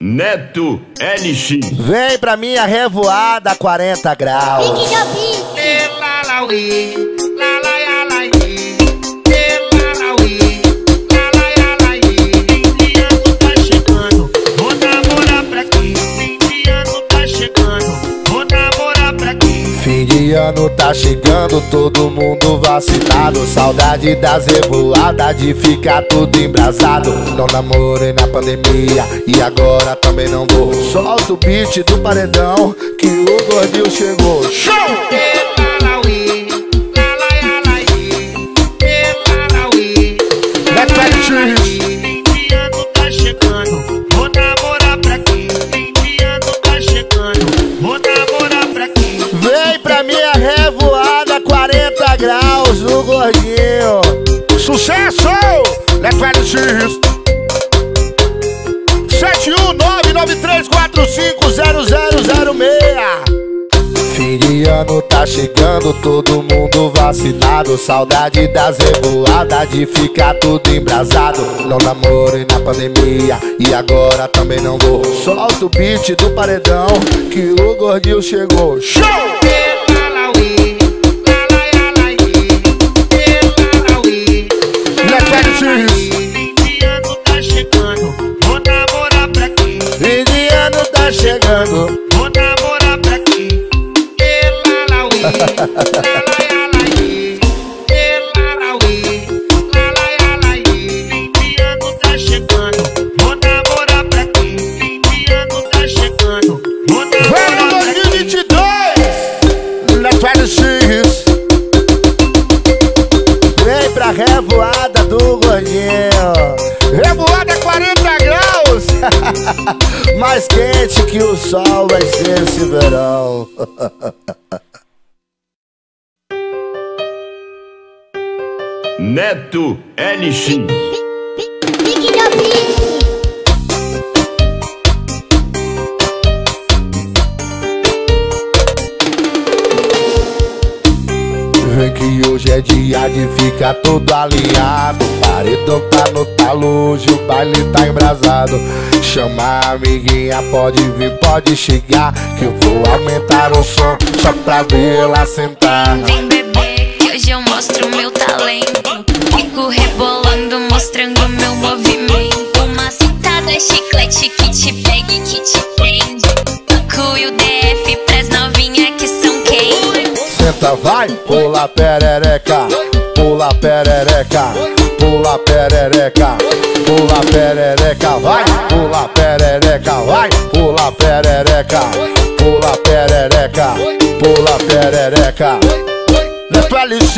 Neto LX. Vem pra minha revoada 40 graus. Fim de ano tá chegando, todo mundo vacinado. Saudade das revoadas, de ficar tudo embrasado. Não namorei na pandemia e agora também não vou. Solta o beat do paredão que o gordinho chegou. Show! Graus no gordinho. Sucesso! Neto LX. 71993450006 Fim de ano tá chegando, todo mundo vacinado. Saudade das revoadas, de ficar tudo embrasado. Não namorei na pandemia e agora também não vou. Solta o beat do paredão que o gordinho chegou. Show! Neto LX. Fim de ano tá chegando, vou namorar pra quem? Fim de ano tá chegando. Vou namorar pra quem? Elalauí, lalaialaí, Mais quente que o sol vai ser esse verão Neto LX. Vem hoje é dia de ficar todo alinhado Paredão tá no talo, hoje o baile tá embrasado Chama a amiguinha, pode vir, pode chegar Que eu vou aumentar o som só pra vê-la sentar Vem bebê, que hoje eu mostro meu talento. Fico rebolando, mostrando meu movimento. Uma sentada chiclete que te pega e que te prende. Banco e o DF Senta, vai, pula perereca, pula perereca, pula perereca, pula perereca, vai, pula perereca, vai, pula perereca, pula perereca, pula perereca. Neto LX,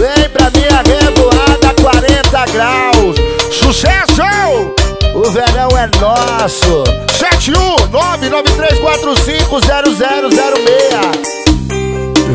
vem pra minha revoada 40 graus, sucesso! O verão é nosso. 71993450006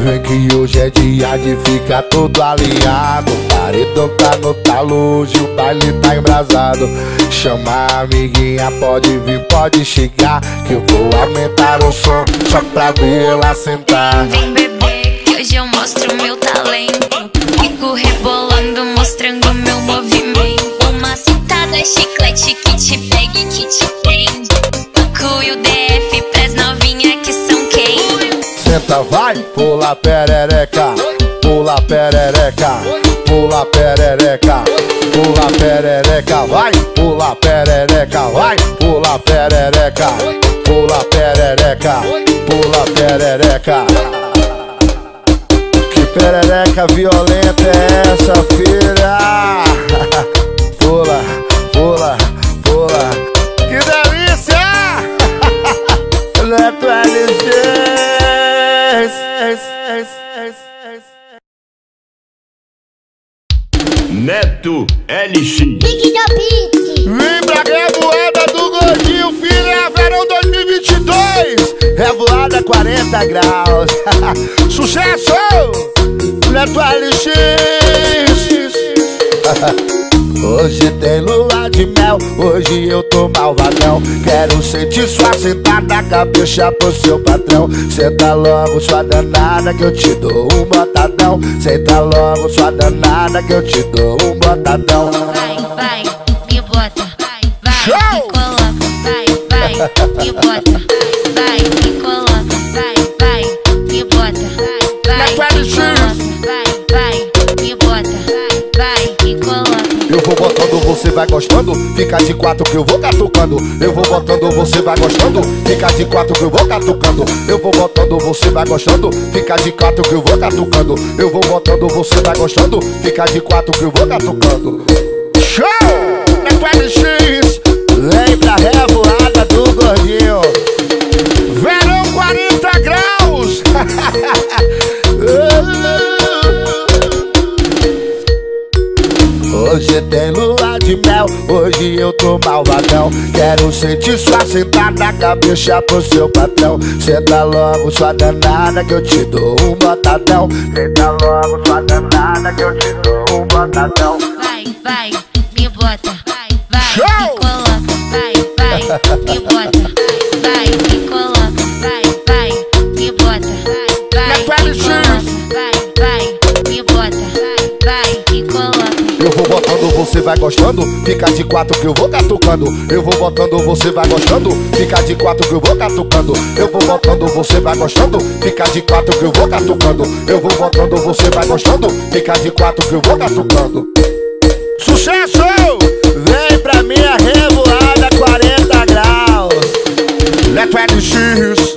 Vem que hoje é dia de ficar todo alinhado Paredão tá no talo, hoje o baile tá embrasado Chama a amiguinha, pode vir, pode chegar Que eu vou aumentar o som só pra vê-la sentar Vem bebê, que hoje eu mostro meu talento. Fico rebolando, mostrando meu movimento. Uma sentada chiclete que te pega e que te prende. Banco e o DF Senta, vai, pula perereca, pula perereca, pula perereca, pula perereca, vai, pula perereca, vai, pula perereca, pula perereca, pula perereca. Que perereca violenta é essa, filha? Neto LX. Vem pra revoada do gordinho, filha, verão 2022 Revoada 40 graus Sucesso! Neto LX Hoje tem lua de mel, hoje eu tô malvadão Quero sentir sua sentada, capricha pro seu patrão Senta logo sua danada que eu te dou um botadão Senta logo sua danada que eu te dou um botadão Vai, vai, me bota. Vai, Show! me coloca. me bota, você vai gostando. Fica de quatro que eu vou catucando. Eu vou botando, você vai gostando. Fica de quatro que eu vou catucando. Eu vou botando, você vai gostando. Fica de quatro que eu vou catucando. Eu vou botando, você vai gostando. Fica de quatro que eu vou catucando. Show! MX! Vem pra revoada malvadão. Quero sentir sua sentada, cabeça pro seu patrão Senta logo sua danada que eu te dou um botadão. Senta logo sua danada que eu te dou um botadão gostando Fica de quatro que eu vou catucando. Eu vou botando, você vai gostando Fica de quatro que eu vou catucando. Eu vou botando, você vai gostando Fica de quatro que eu vou catucando. Eu vou botando, você vai gostando Fica de quatro que eu vou catucando. Sucesso! Vem pra minha revoada 40 graus. Leto LX 71993450006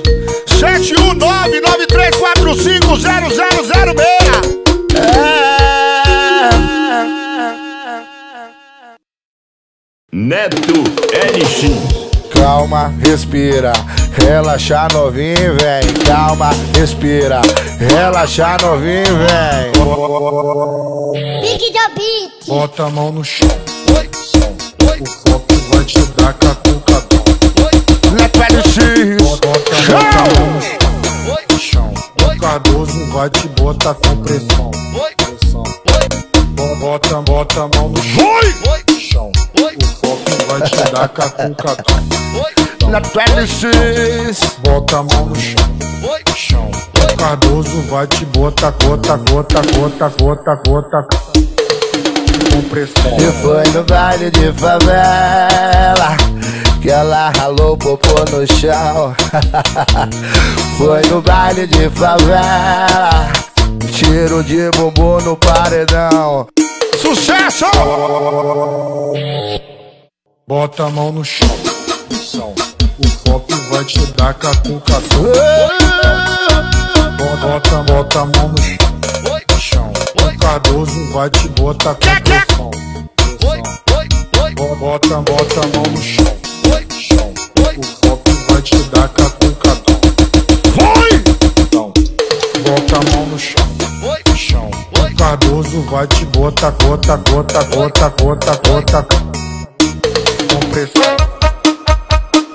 Neto LX. Calma, respira, relaxa novinho, vem. Calma, respira, relaxa novinho, vem. Big da Beat. Bota a mão no chão. O foco vai te dar catucadão. Leto LX, Bota, bota a mão no chão. chão. O Cardoso vai te botar com pressão. pressão. Bo- Bota, bota a mão no chão. chão. Vai te dar catucadão. Leto LX. Bota a mão no chão. chão. O Cardoso vai te botar gota, gota, gota, gota, gota. Com pressão. E foi no baile de favela que ela ralou popô no chão. foi no baile de favela, tiro de bumbum no paredão. Sucesso! Bota a mão no chão. chão. O foco vai te dar catucadão. Bota, bota a mão no chão. O Cardoso vai te botar com pressão. Pressão. Bo- Bota, bota a mão no chão. chão. O foco vai te dar catucadão. Foi! Então, bota a mão no chão. chão. O Cardoso vai te botar gota, gota, gota, gota, gota. Com pressão.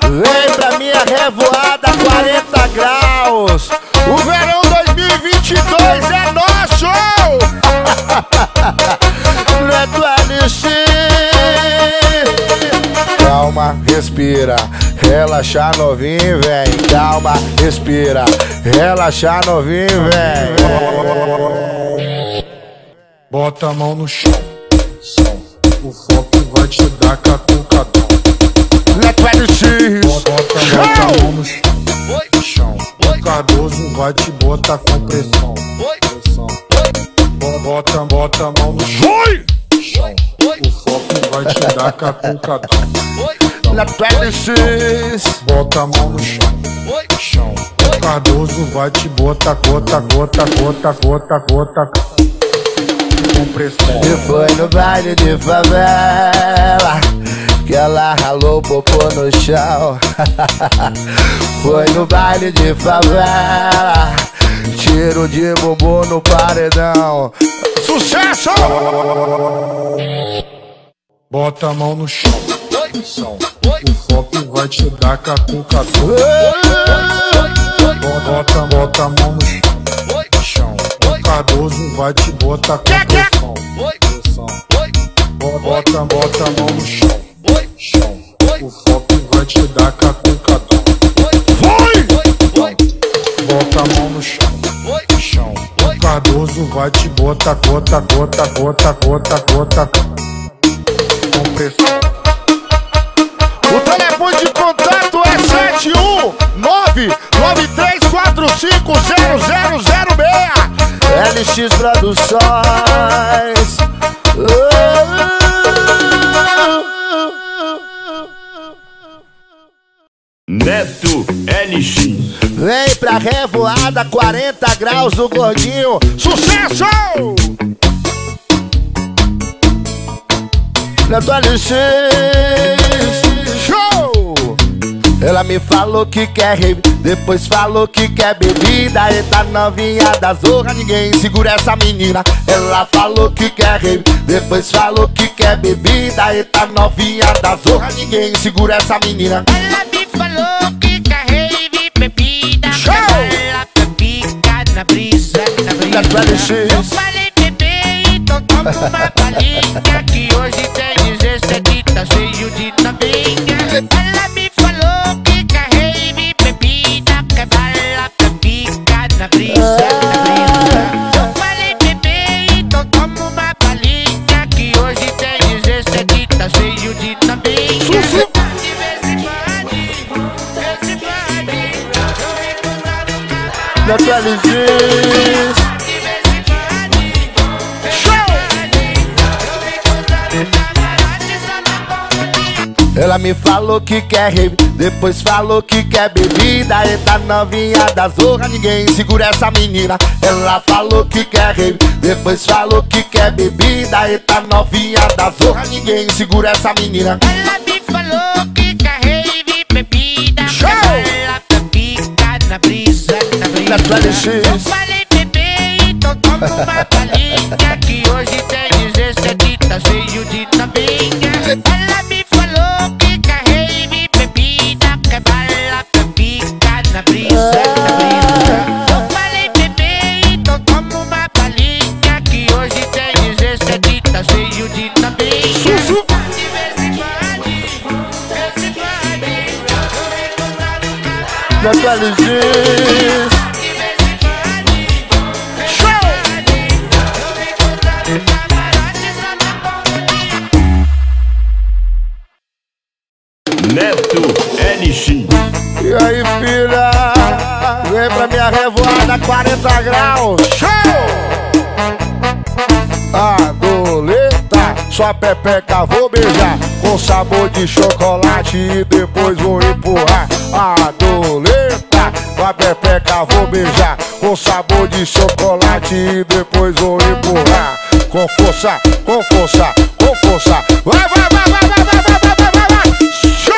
Vem pra minha revoada 40 graus. O verão 2022 é nosso! Neto LX. Calma, respira, relaxa novinho, vem. Calma, respira, relaxa novinho, vem. Bota a mão no chão. O foco vai te dar catucadão. Neto LX. Bota, bota a mão no chão. chão. O Cardoso vai te botar com pressão. pressão. Bo- Bota, bota a mão no chão. O foco vai te dar catucadão. Neto LX. Bota a mão no chão. chão. O Cardoso vai te botar gota, gota, gota, gota, gota. Com pressão. E foi no baile de favela que ela ralou popô no chão. foi no baile de favela, tiro de bumbum no paredão. Sucesso! Bota a mão no chão. O foco vai te dar catucadão. Bota, bota a mão no chão. O Cardoso vai te botar com pressão. pressão. Bo- Bota, bota a mão no chão chão. O foco vai te dar cacucadão. Vai! Bota a mão no chão. Chão. O Cardoso vai te botar gota, gota, gota, gota, gota. Com pressão. O telefone de contato é 719 93450006 LX Traduções. Uh. Neto LX. Vem pra revoada, 40 graus do gordinho. Sucesso! Neto LX. Ela me falou que quer rave, depois falou que quer bebida. Eita novinha da zorra, ninguém segura essa menina. Ela falou que quer rave, depois falou que quer bebida. Eita novinha da zorra, ninguém segura essa menina. Ela me falou que carrei bebida Show! Ela fica na brisa, na brisa. Eu falei bebê, então toma uma balinha Que bombinha. Ela me falou que quer rave, depois falou que quer bebida. Eita novinha da zorra, ninguém segura essa menina. Ela falou que quer rave, depois falou que quer bebida. Eita novinha da zorra, ninguém segura essa menina. Ela me falou que carrei bebida Show! Ela fica na brisa, LX. Eu falei bebê, então toma uma balinha Que hoje tem 17, tá cheio de novinha Ela me falou que carrei bebida Que ela fica na brisa, na brisa. Eu falei bebê, então toma uma balinha Que hoje tem 17, tá cheio de novinha Sussu. Com sabor de chocolate e depois vou empurrar Adoleta, sua pepeca vou beijar Com sabor de chocolate e depois vou empurrar Com força, com força, com força Vai, vai, vai, vai, vai, vai, vai, vai, vai, vai Show!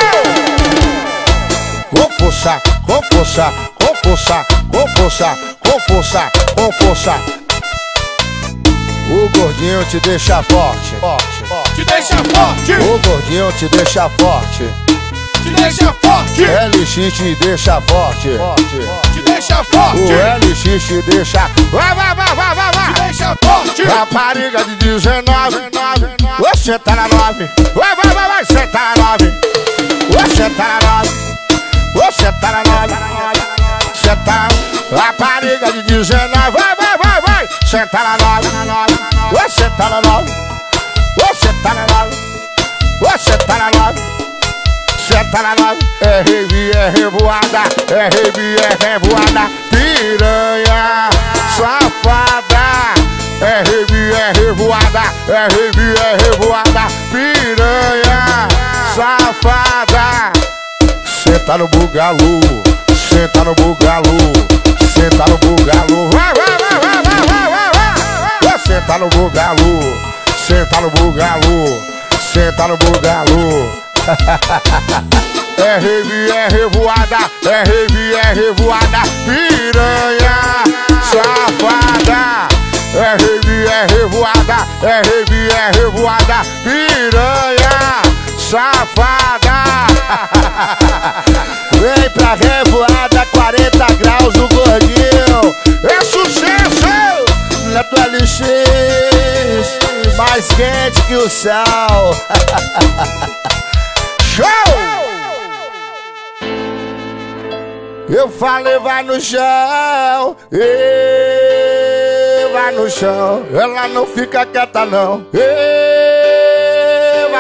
Com força, com força, com força, com força, com força, com força. O gordinho te deixa forte, forte. Te deixa forte, O gordinho te deixa forte. te deixa forte, LX te deixa forte, forte. te deixa O forte, LX te deixa. Vai, vai, vai, vai, vai, vai. te deixa forte. Rapariga de 19, você tá na 9. Vai, vai, vai, vai, você tá na 9. Você tá na 9. Você tá na 9. Você tá. Rapariga de 19, vai, vai, vai, vai. Você tá na 9. Você tá na 9. Você tá na 9. Você tá na 9. Você tá na 9. É rave, é revoada. É rave, é revoada. Piranha, safada. É rave, é revoada. É rave, é revoada. Piranha, safada. Senta no bugalu, senta no bugalu, senta no bugalu. Vai, vai, vai, vai, vai, vai, vai, vai. vai. Senta no bugalu, senta no bugalu, senta no bugalu. É rave, é revoada, é rave, é revoada, piranha, safada. É rave, é revoada, é rave, é revoada, piranha, safada. Vem pra revoada, 40 graus o gordinho. É sucesso! Neto LX, mais quente que o sal. Show! Eu falei, vai no chão, Ê, vai no chão. Ela não fica quieta, não. Vai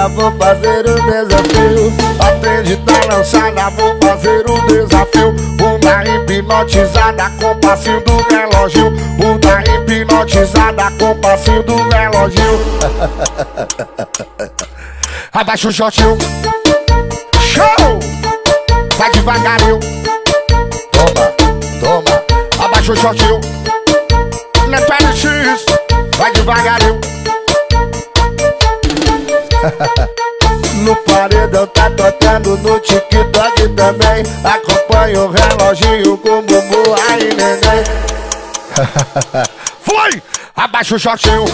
lançada, vou fazer o desafio. A trend tá lançada, vou fazer o desafio. Bunda hipnotizada com passinho do relógio. Bunda hipnotizada com passinho do relógio. Abaixa o shortinho. Show! Vai devagarinho. Toma, toma. Abaixa o shortinho. Neto LX. Vai devagarinho. No paredão tá tocando no TikTok também. Acompanha o reloginho com bumbum aí neném. Foi! Abaixa o shortinho.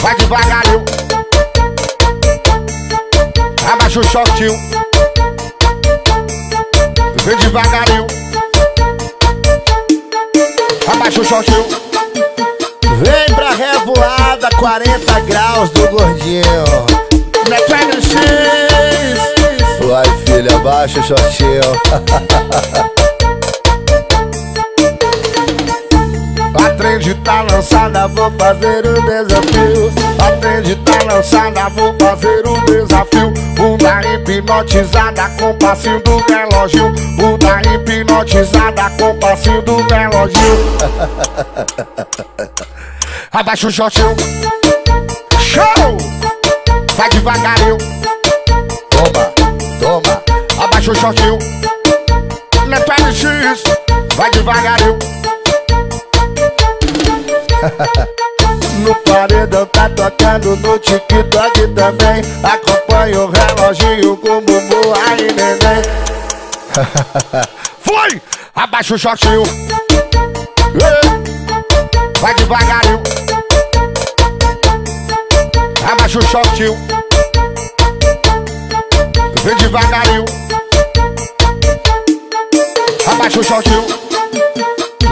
Vai devagarinho. Abaixa o shortinho. Vem devagarinho. Abaixa o shortinho Vem pra revoada 40 graus do gordinho. Neto NX Vai filha, abaixa o shortinho A trend tá lançada, vou fazer o desafio. A trend tá lançada, vou fazer o desafio. Bunda hipnotizada com passinho do relógio. Bunda hipnotizada com passinho do relógio Abaixa o shortinho Show! Vai devagarinho. Toma, toma. Abaixa o shortinho Neto LX Vai devagarinho. No paredão tá tocando no TikTok também. Acompanha o reloginho com bumbum aí neném. Foi! Abaixa o shortinho Vai devagarinho O shortinho Vem devagarinho. Abaixa o shortinho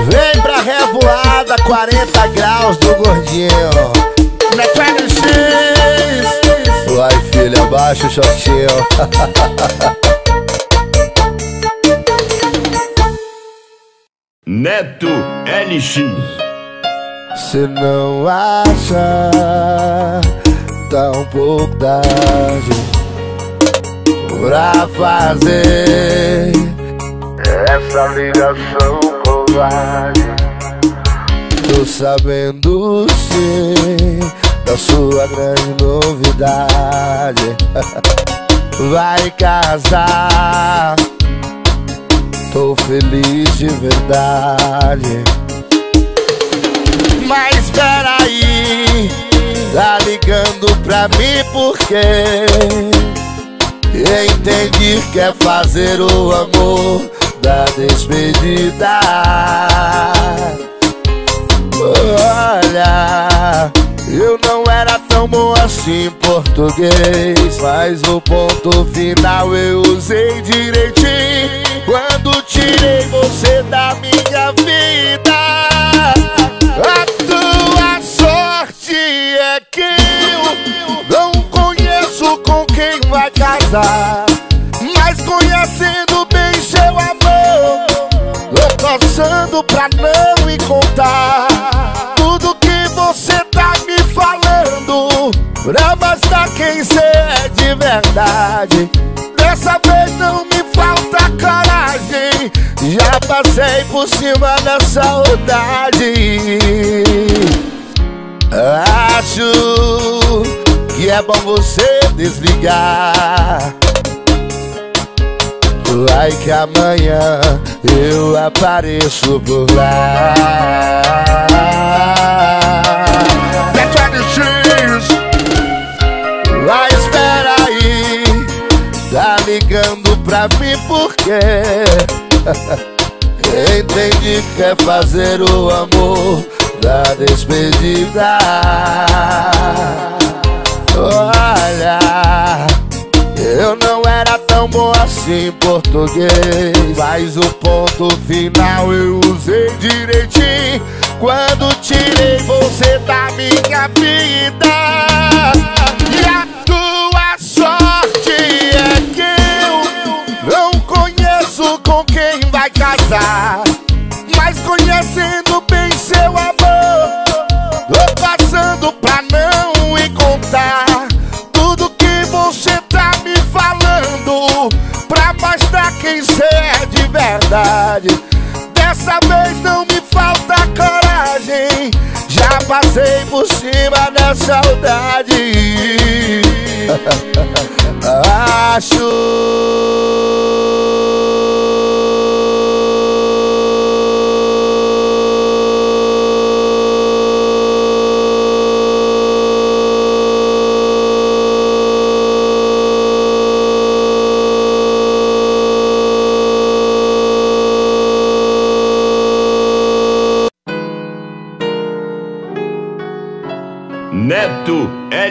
Vem pra revoada 40 graus do gordinho. Neto NX Vai filha, abaixa o shortinho Neto NX. Se não acha Tá um pouco Pra fazer Essa ligação covarde Tô sabendo sim Da sua grande novidade. Vai casar. Tô feliz de verdade. Mas peraí, tá ligando pra mim porque Entendi que é fazer o amor da despedida. Olha, eu não era tão bom assim em português Mas o ponto final eu usei direitinho. Quando tirei você da minha vida Mas conhecendo bem seu amor Tô passando pra não me contar Tudo que você tá me falando. Pra mostrar quem cê é de verdade. Dessa vez não me falta coragem. Já passei por cima da saudade. Acho que é bom você desligar. Que amanhã eu apareço por lá. Vai, espera aí, tá ligando pra mim porque Entendi que quer fazer o amor da despedida Olha, eu não era tão bom assim em português. Mas o ponto final eu usei direitinho. Quando tirei você da minha vida. E a tua sorte é que eu não conheço com quem vai casar. Mas conhecendo bem seu amor quem cê é de verdade. Dessa vez não me falta coragem. Já passei por cima da saudade. Neto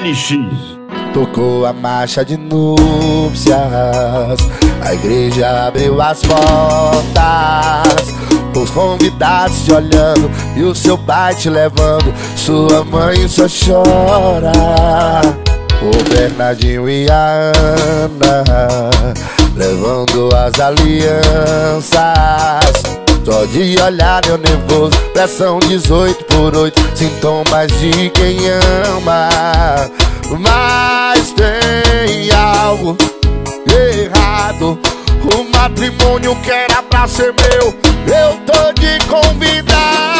LX. Tocou a marcha de núpcias. A igreja abriu as portas. Os convidados te olhando E o seu pai te levando. Sua mãe só chora. O Bernardinho e a Ana Levando as alianças só de olhar meu nervoso Pressão 18 por 8 Sintomas de quem ama. Mas tem algo errado. O matrimônio que era pra ser meu Eu tô de convidado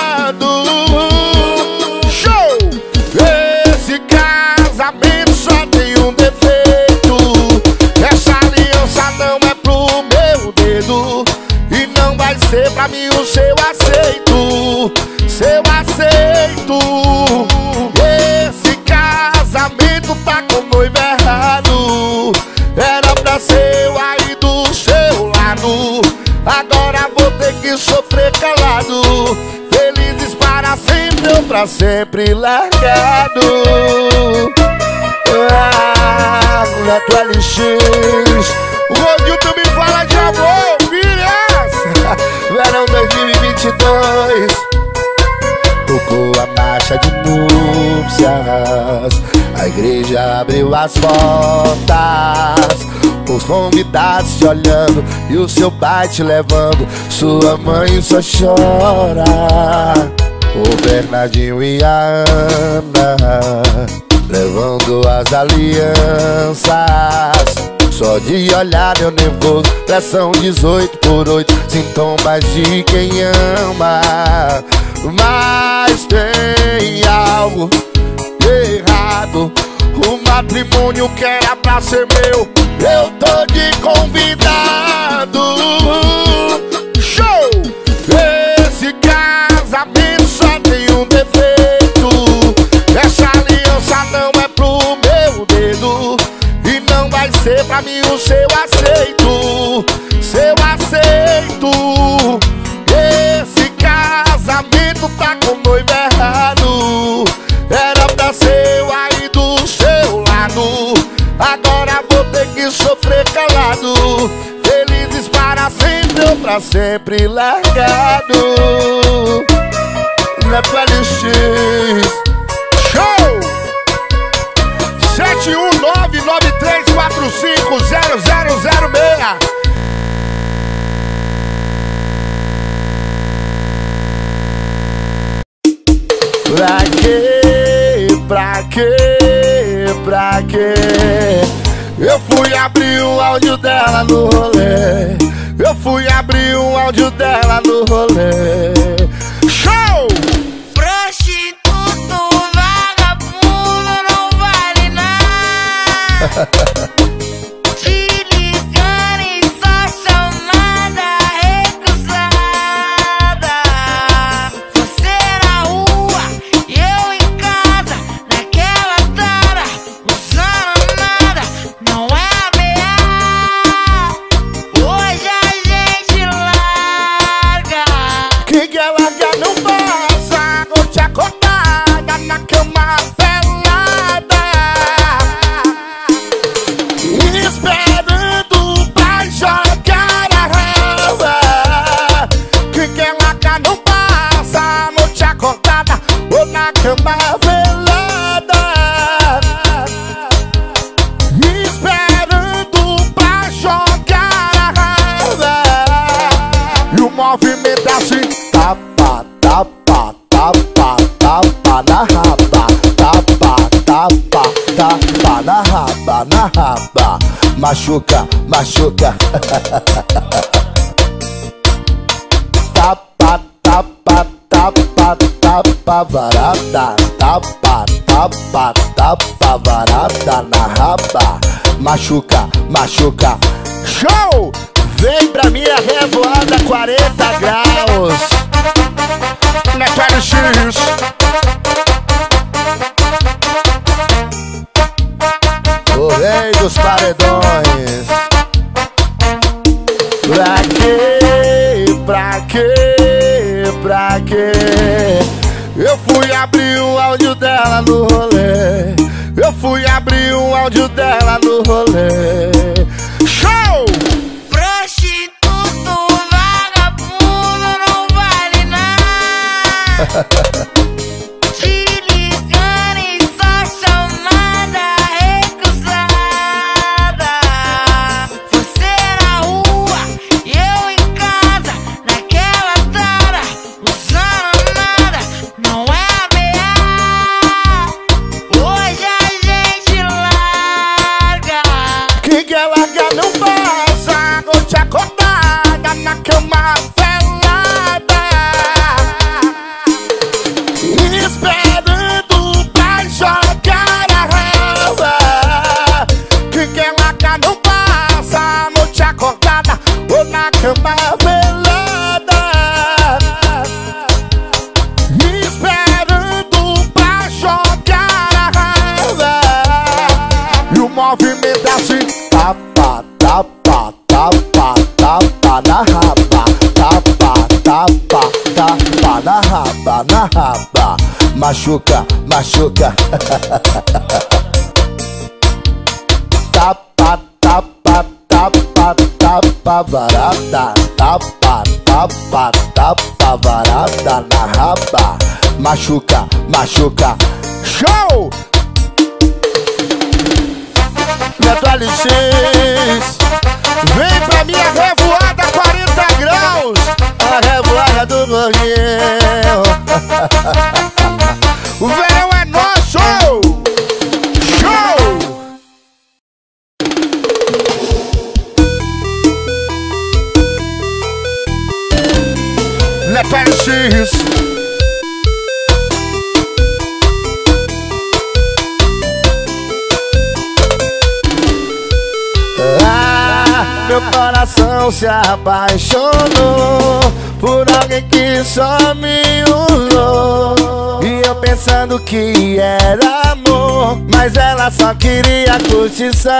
pra sempre largado. Ah, Neto LX O Rodil também fala de amor, filhas Verão 2022 Tocou a marcha de núpcias. A igreja abriu as portas. Os convidados te olhando E o seu pai te levando. Sua mãe só chora O Bernardinho e a Ana Levando as alianças. Só de olhar meu nervoso Pressão 18 por 8 Sintomas de quem ama Mas tem algo errado. O matrimônio que era pra ser meu Eu tô de convidado mim o seu aceito Seu aceito. Esse casamento tá com o noivo errado. Era pra ser eu aí do seu lado. Agora vou ter que sofrer calado. Felizes para sempre ou pra sempre largado. Neto LX Show! 71993450006 Pra quê? Pra quê? pra quê? Eu fui abrir o áudio dela no rolê. Eu fui abrir o áudio dela no rolê. Show! Prostituto, vagabundo, não vale nada. Machuca, machuca. Tapa, tapa, tapa, tapa varada. Tapa, tapa, tapa varada na raba. Machuca, machuca. Show! Vem pra minha revoada 40 graus. Natália X dos paredões Pra quê? Pra quê? Pra quê? Eu fui abrir o áudio dela no rolê Eu fui abrir o áudio dela no rolê Show! Prostituto, vagabundo, não vale nada. Machuca, machuca. Tapa, tapa, tapa, tapa varada. Tapa, tapa, tapa varada na raba. Machuca, machuca. Show! Neto LX Vem pra minha revoada 40 graus. A revoada do Gordinho Ah, meu coração se apaixonou por alguém que só me usou. E eu pensando que era amor, mas ela só queria curtição.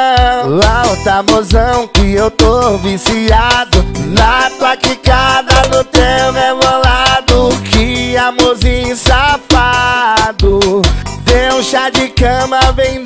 Alta mozão que eu tô viciado na tua quicada, no teu rebolado. Amorzinho safado, deu um chá de cama bem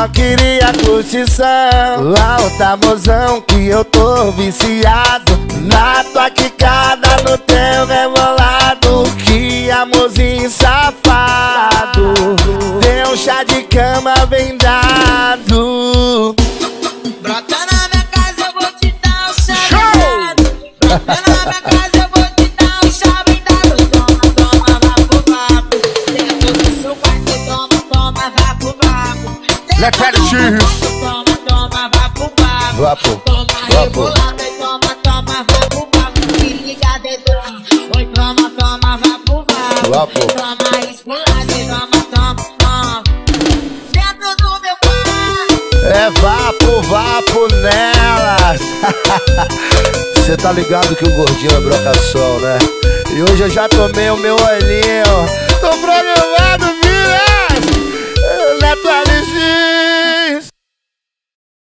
só queria curtição. Alta mozão que eu tô viciado. Na tua quicada, no teu rebolado. Que amorzinho safado. Deu um chá de cama bem dado. Brota na minha casa, eu vou te dar um chá Brota na minha casa, do X. quarto, toma, toma, vá pro vapo Vapo, Toma vapo. rebolada e toma, toma, vá pro vapo Se liga, dedão Oi, toma, toma, vá pro vapo Vapo. Toma esculada e toma, toma, toma Dentro do meu quarto É vapo, vapo nelas Cê tá ligado que o gordinho é broca-sol, né? E hoje eu já tomei o meu olhinho Tô programado, viu? Neto